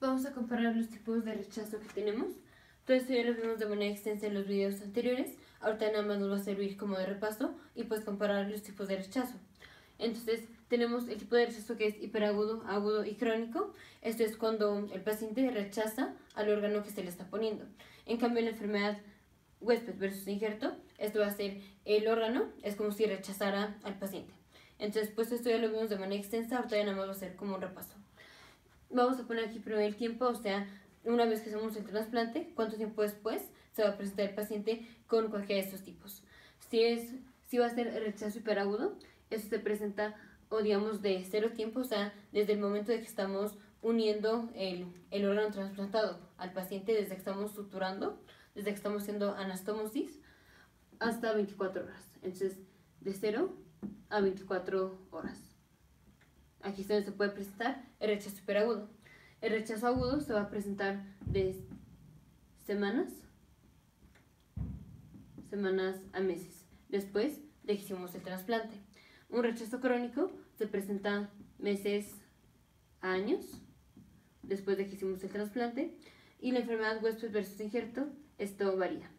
Vamos a comparar los tipos de rechazo que tenemos. Todo esto ya lo vimos de manera extensa en los videos anteriores. Ahorita nada más nos va a servir como de repaso y pues comparar los tipos de rechazo. Entonces, tenemos el tipo de rechazo que es hiperagudo, agudo y crónico. Esto es cuando el paciente rechaza al órgano que se le está poniendo. En cambio, la enfermedad huésped versus injerto, esto va a ser el órgano, es como si rechazara al paciente. Entonces, pues esto ya lo vimos de manera extensa, ahorita ya nada más va a ser como un repaso. Vamos a poner aquí primero el tiempo, o sea, una vez que hacemos el trasplante, cuánto tiempo después se va a presentar el paciente con cualquiera de estos tipos. Si, es, si va a ser rechazo hiperagudo, eso se presenta, o digamos, de cero tiempo, o sea, desde el momento de que estamos uniendo el, el órgano trasplantado al paciente, desde que estamos suturando, desde que estamos haciendo anastomosis, hasta 24 horas. Entonces, de 0 a 24 horas. Aquí se puede presentar el rechazo superagudo. El rechazo agudo se va a presentar de semanas, semanas a meses, después de que hicimos el trasplante. Un rechazo crónico se presenta meses a años, después de que hicimos el trasplante. Y la enfermedad huésped versus injerto, esto varía.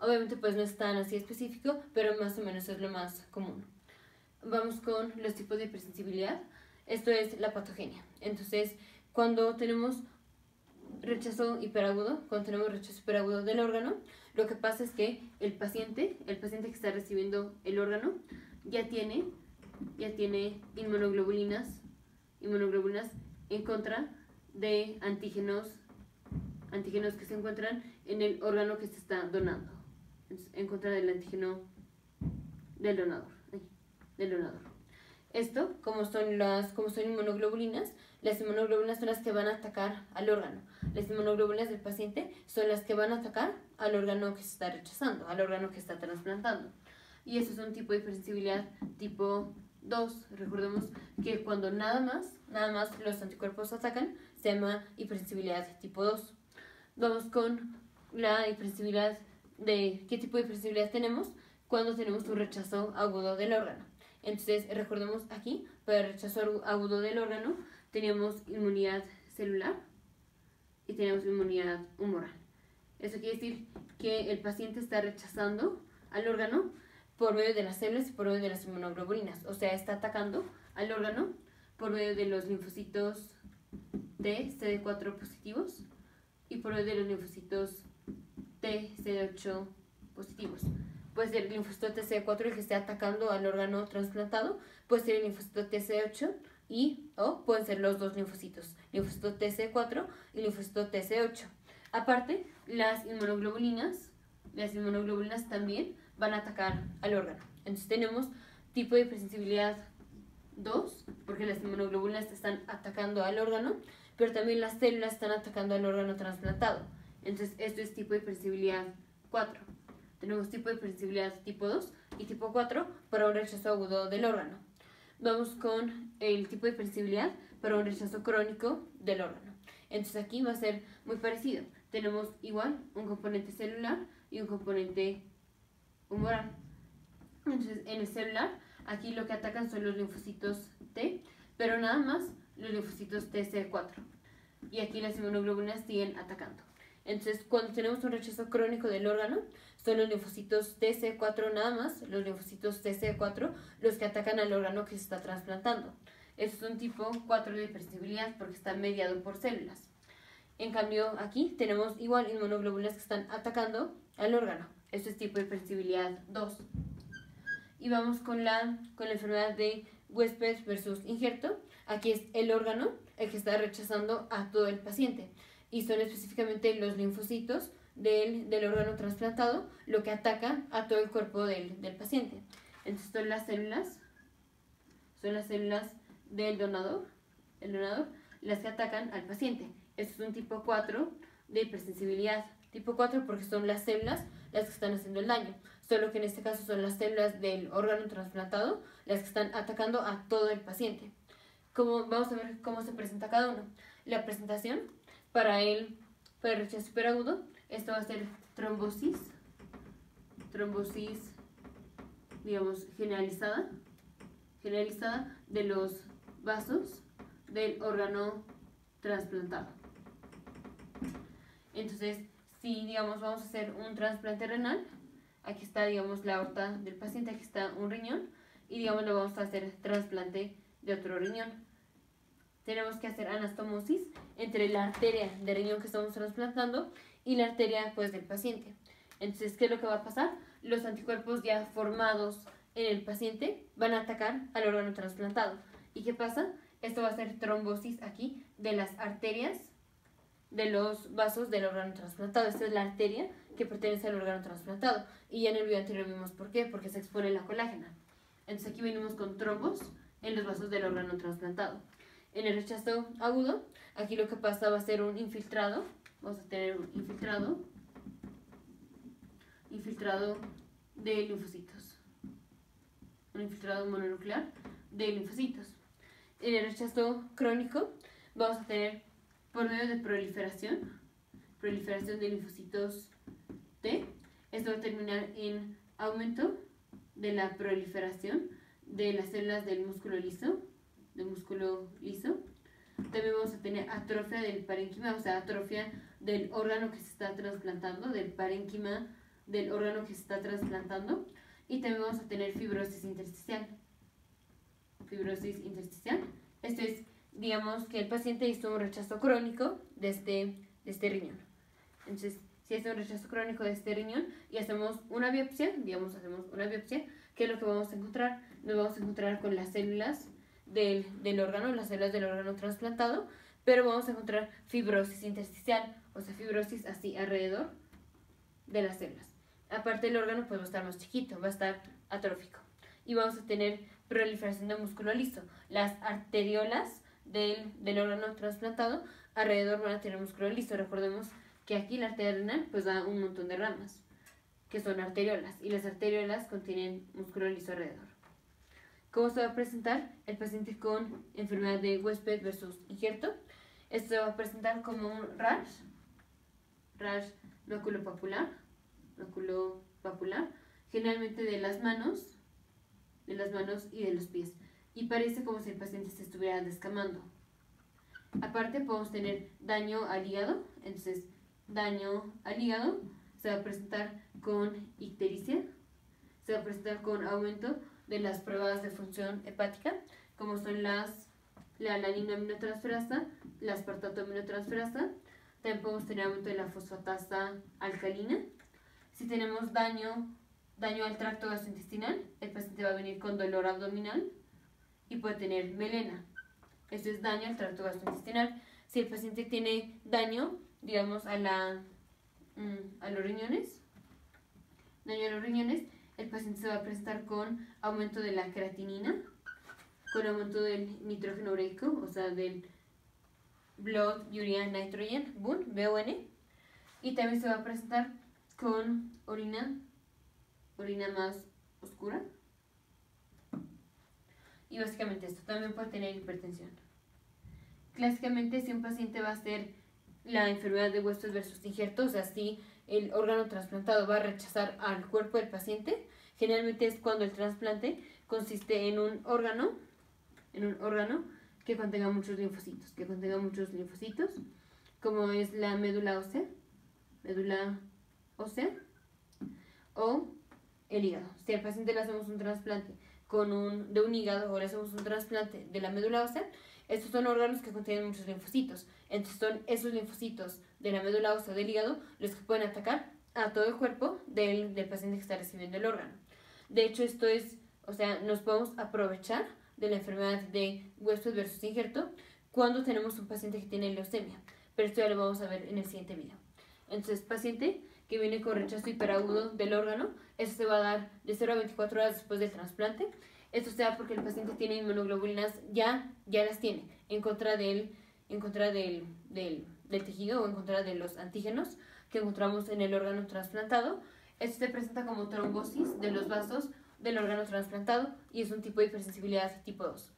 Obviamente pues no es tan así específico, pero más o menos es lo más común. Vamos con los tipos de hipersensibilidad. Esto es la patogenia. Entonces, cuando tenemos rechazo hiperagudo, cuando tenemos rechazo hiperagudo del órgano, lo que pasa es que el paciente, el paciente que está recibiendo el órgano, ya tiene, ya tiene inmunoglobulinas, inmunoglobulinas en contra de antígenos, antígenos que se encuentran en el órgano que se está donando, en contra del antígeno del donador, del donador. Esto, como son, las, como son inmunoglobulinas, las inmunoglobulinas son las que van a atacar al órgano. Las inmunoglobulinas del paciente son las que van a atacar al órgano que se está rechazando, al órgano que está trasplantando. Y eso es un tipo de hipersensibilidad tipo 2. Recordemos que cuando nada más, nada más los anticuerpos atacan, se llama hipersensibilidad tipo 2. Vamos con la hipersensibilidad de qué tipo de hipersensibilidad tenemos cuando tenemos un rechazo agudo del órgano. Entonces, recordemos aquí, para el rechazo agudo del órgano, teníamos inmunidad celular y tenemos inmunidad humoral. Eso quiere decir que el paciente está rechazando al órgano por medio de las células y por medio de las inmunoglobulinas. O sea, está atacando al órgano por medio de los linfocitos T, CD4 positivos y por medio de los linfocitos T, CD8 positivos puede ser el linfocito TC4 el que esté atacando al órgano trasplantado, puede ser el linfocito TC8 y o pueden ser los dos linfocitos, linfocito TC4 y linfocito TC8. Aparte, las inmunoglobulinas, las inmunoglobulinas también van a atacar al órgano. Entonces tenemos tipo de hipersensibilidad 2, porque las inmunoglobulinas están atacando al órgano, pero también las células están atacando al órgano trasplantado. Entonces esto es tipo de hipersensibilidad 4. Tenemos tipo de hipersensibilidad tipo 2 y tipo 4 para un rechazo agudo del órgano. Vamos con el tipo de hipersensibilidad para un rechazo crónico del órgano. Entonces aquí va a ser muy parecido. Tenemos igual un componente celular y un componente humoral. Entonces en el celular, aquí lo que atacan son los linfocitos T, pero nada más los linfocitos TC4. Y aquí las inmunoglobulinas siguen atacando. Entonces, cuando tenemos un rechazo crónico del órgano, son los linfocitos TC4 nada más, los linfocitos TC4, los que atacan al órgano que se está trasplantando. Este es un tipo 4 de hipersensibilidad porque está mediado por células. En cambio, aquí tenemos igual inmunoglobulinas que están atacando al órgano. Este es tipo de hipersensibilidad 2. Y vamos con la, con la enfermedad de huésped versus injerto. Aquí es el órgano el que está rechazando a todo el paciente y son específicamente los linfocitos del, del órgano trasplantado lo que ataca a todo el cuerpo del, del paciente. Entonces son las células, son las células del donador, el donador, las que atacan al paciente. Esto es un tipo 4 de hipersensibilidad. Tipo 4 porque son las células las que están haciendo el daño. Solo que en este caso son las células del órgano trasplantado las que están atacando a todo el paciente. Como, vamos a ver cómo se presenta cada uno. La presentación para el, para rechazo superagudo, esto va a ser trombosis, trombosis, digamos, generalizada, generalizada de los vasos del órgano trasplantado. Entonces, si digamos vamos a hacer un trasplante renal, aquí está digamos la aorta del paciente, aquí está un riñón y digamos lo vamos a hacer trasplante de otro riñón. Tenemos que hacer anastomosis entre la arteria del riñón que estamos trasplantando y la arteria pues del paciente. Entonces, ¿qué es lo que va a pasar? Los anticuerpos ya formados en el paciente van a atacar al órgano trasplantado. ¿Y qué pasa? Esto va a ser trombosis aquí de las arterias de los vasos del órgano trasplantado. Esta es la arteria que pertenece al órgano trasplantado. Y ya en el video anterior vimos por qué, porque se expone la colágena. Entonces aquí venimos con trombos en los vasos del órgano trasplantado. En el rechazo agudo, aquí lo que pasa va a ser un infiltrado. Vamos a tener un infiltrado. Infiltrado de linfocitos. Un infiltrado mononuclear de linfocitos. En el rechazo crónico, vamos a tener por medio de proliferación, proliferación de linfocitos T. Esto va a terminar en aumento de la proliferación de las células del músculo liso, del músculo liso. También vamos a tener atrofia del parénquima, o sea, atrofia del órgano que se está trasplantando, del parénquima del órgano que se está trasplantando. Y también vamos a tener fibrosis intersticial. Fibrosis intersticial. Esto es digamos que el paciente hizo un rechazo crónico de este, de este riñón. Entonces, si hace un rechazo crónico de este riñón y hacemos una biopsia, digamos, hacemos una biopsia, ¿qué es lo que vamos a encontrar? Nos vamos a encontrar con las células del, del órgano, las células del órgano trasplantado, pero vamos a encontrar fibrosis intersticial, o sea, fibrosis así alrededor de las células. Aparte el órgano pues va a estar más chiquito, va a estar atrófico. Y vamos a tener proliferación de músculo liso. Las arteriolas del, del órgano trasplantado, alrededor van a tener músculo liso. Recordemos que aquí la arteria renal pues da un montón de ramas, que son arteriolas, y las arteriolas contienen músculo liso alrededor. ¿Cómo se va a presentar el paciente con enfermedad de huésped versus injerto? Esto se va a presentar como un rash, rash maculopapular, maculopapular, generalmente de las manos, de las manos y de los pies y parece como si el paciente se estuviera descamando. Aparte podemos tener daño al hígado, entonces daño al hígado se va a presentar con ictericia, se va a presentar con aumento de las pruebas de función hepática, como son las la alanina aminotransferasa, la aspartato aminotransferasa, también podemos tener aumento de la fosfatasa alcalina. Si tenemos daño, daño al tracto gastrointestinal, el paciente va a venir con dolor abdominal, y puede tener melena. Esto es daño al tracto gastrointestinal. Si el paciente tiene daño, digamos, a, la, mm, a los riñones, daño a los riñones, el paciente se va a presentar con aumento de la creatinina, con aumento del nitrógeno ureico, o sea, del blood urea nitrogen, BUN, BUN, y también se va a presentar con orina, orina más oscura, y básicamente esto también puede tener hipertensión. Clásicamente, si un paciente va a ser la enfermedad de huesos versus injerto, o sea, si el órgano trasplantado va a rechazar al cuerpo del paciente, generalmente es cuando el trasplante consiste en un órgano, en un órgano que contenga muchos linfocitos, que contenga muchos linfocitos, como es la médula ósea, médula ósea, o el hígado. Si al paciente le hacemos un trasplante con un, de un hígado o le hacemos un trasplante de la médula ósea, estos son órganos que contienen muchos linfocitos. Entonces son esos linfocitos de la médula ósea del hígado los que pueden atacar a todo el cuerpo del paciente que está recibiendo el órgano. De hecho, esto es, o sea, nos podemos aprovechar de la enfermedad de huesos versus injerto cuando tenemos un paciente que tiene leucemia. Pero esto ya lo vamos a ver en el siguiente video. Entonces, paciente que viene con rechazo hiperagudo del órgano. Eso se va a dar de 0 a 24 horas después del trasplante. Esto se da porque el paciente tiene inmunoglobulinas, ya, ya las tiene, en contra, del, en contra del, del tejido o en contra de los antígenos que encontramos en el órgano trasplantado. Esto se presenta como trombosis de los vasos del órgano trasplantado y es un tipo de hipersensibilidad tipo 2.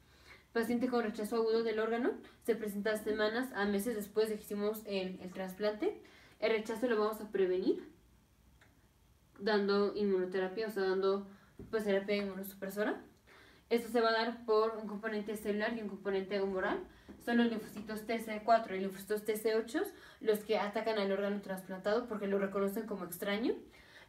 Paciente con rechazo agudo del órgano se presenta semanas a meses después de que hicimos el, el trasplante. El rechazo lo vamos a prevenir dando inmunoterapia, o sea, dando pues terapia inmunosupresora. Esto se va a dar por un componente celular y un componente humoral. Son los linfocitos TC4 y linfocitos TC8 los que atacan al órgano trasplantado porque lo reconocen como extraño.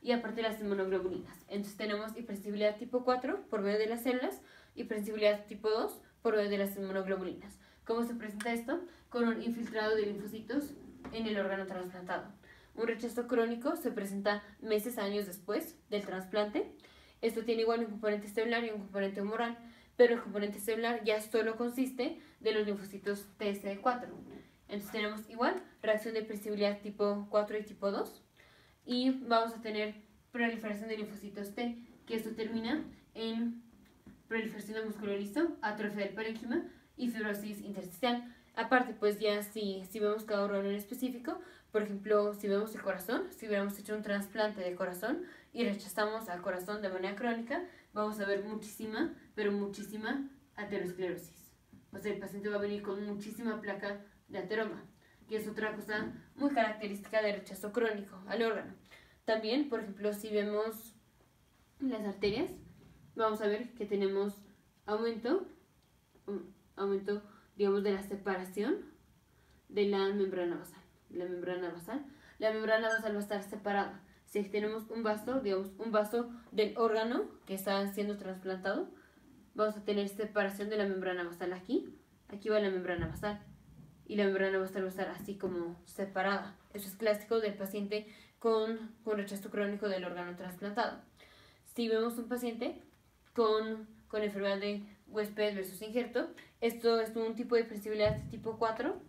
Y aparte las inmunoglobulinas. Entonces tenemos hipersensibilidad tipo 4 por medio de las células, hipersensibilidad tipo 2 por medio de las inmunoglobulinas. ¿Cómo se presenta esto? Con un infiltrado de linfocitos en el órgano trasplantado. Un rechazo crónico se presenta meses, años después del trasplante esto tiene igual un componente celular y un componente humoral, pero el componente celular ya solo consiste de los linfocitos TC4. Entonces tenemos igual reacción de presibilidad tipo 4 y tipo 2 y vamos a tener proliferación de linfocitos T, que esto termina en proliferación de músculo liso, atrofia del parénquima y fibrosis intersticial. Aparte, pues ya si, si vemos cada órgano en específico, por ejemplo, si vemos el corazón, si hubiéramos hecho un trasplante de corazón y rechazamos al corazón de manera crónica, vamos a ver muchísima, pero muchísima aterosclerosis. O sea, el paciente va a venir con muchísima placa de ateroma, que es otra cosa muy característica del rechazo crónico al órgano. También, por ejemplo, si vemos las arterias, vamos a ver que tenemos aumento, aumento, digamos, de la separación de la membrana basal la membrana basal, la membrana basal va a estar separada. Si tenemos un vaso, digamos, un vaso del órgano que está siendo trasplantado, vamos a tener separación de la membrana basal aquí. Aquí va la membrana basal. Y la membrana va a estar así como separada. Eso es clásico del paciente con, con rechazo crónico del órgano trasplantado. Si vemos un paciente con, con enfermedad de huésped versus injerto, esto es un tipo de flexibilidad tipo 4.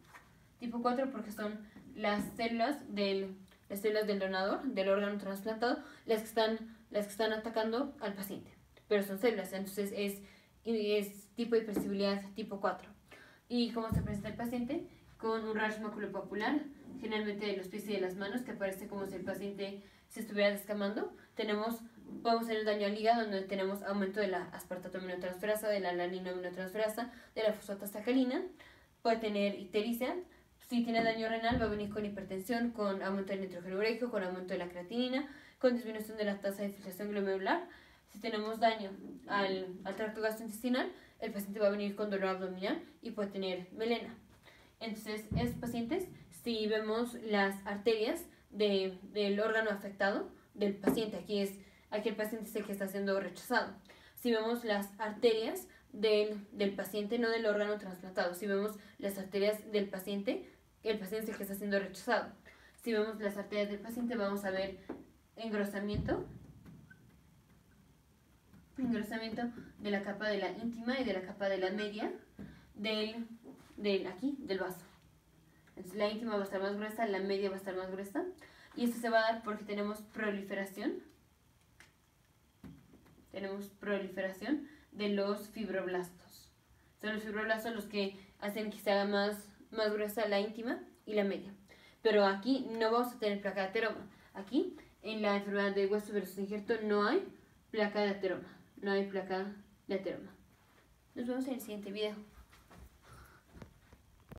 Tipo 4 porque son las células del, las células del donador, del órgano trasplantado, las que están, las que están atacando al paciente. Pero son células, entonces es, es tipo de hipersensibilidad tipo 4. ¿Y cómo se presenta el paciente? Con un rash maculopapular, generalmente de los pies y de las manos, que parece como si el paciente se estuviera descamando. Tenemos, podemos tener daño al hígado, donde tenemos aumento de la aspartato aminotransferasa, de la alanina aminotransferasa, de la fosfatosacalina. Puede tener ictericia, si tiene daño renal, va a venir con hipertensión, con aumento del nitrógeno ureico, con aumento de la creatinina, con disminución de la tasa de filtración glomerular. Si tenemos daño al, al tracto gastrointestinal, el paciente va a venir con dolor abdominal y puede tener melena. Entonces, estos pacientes, si vemos las arterias de, del órgano afectado del paciente, aquí es aquí el paciente es el que está siendo rechazado. Si vemos las arterias del, del paciente, no del órgano trasplantado, si vemos las arterias del paciente, el paciente es el que está siendo rechazado. Si vemos las arterias del paciente, vamos a ver engrosamiento, engrosamiento de la capa de la íntima y de la capa de la media del, del aquí, del vaso. Entonces la íntima va a estar más gruesa, la media va a estar más gruesa. Y esto se va a dar porque tenemos proliferación. Tenemos proliferación de los fibroblastos. Son los fibroblastos los que hacen que se haga más más gruesa la íntima y la media. Pero aquí no vamos a tener placa de ateroma. Aquí, en la enfermedad de hueso versus injerto, no hay placa de ateroma. No hay placa de ateroma. Nos vemos en el siguiente video.